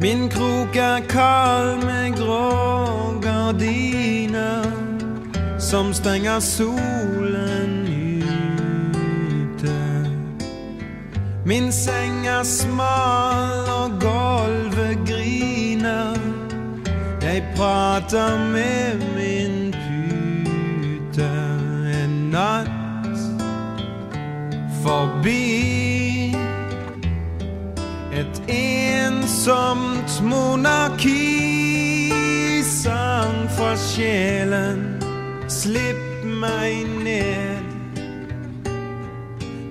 Min krok er kald med grå gardiner som stenger solen ute. Min seng er smal og gulvet griner. Jeg prater med min pute en natt forbi. Et ensomt monarki, sang fra sjelen. Slipp meg ned.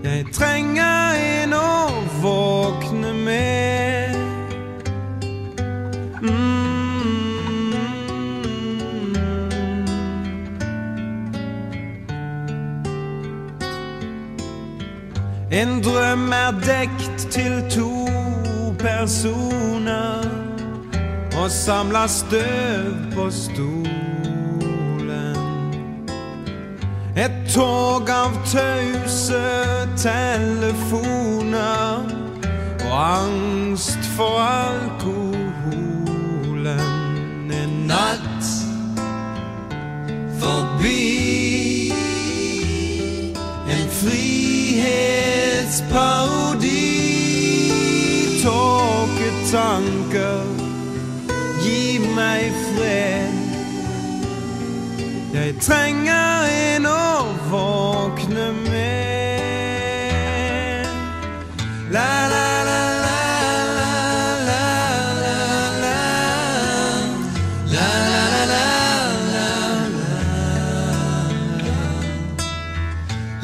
Jeg trenger en å våkne med. Mm. En drøm er dekt til to personer og samler støv på stolen. Et tog av tause telefoner og angst for alkoholen. En natt forbi. En song go, ye my friend. Jeg. La la la.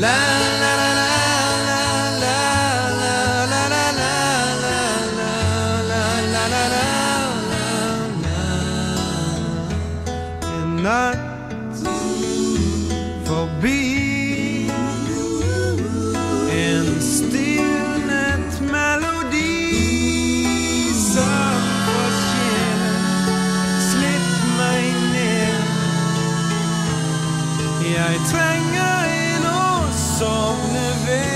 La la la la la la la And not forbi And still that melody Som forsvinner Slipp meg ned. Jeg trenger en å sovne ved.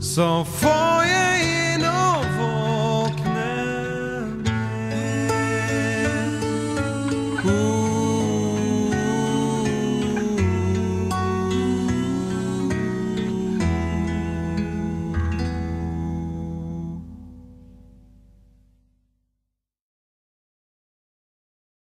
So for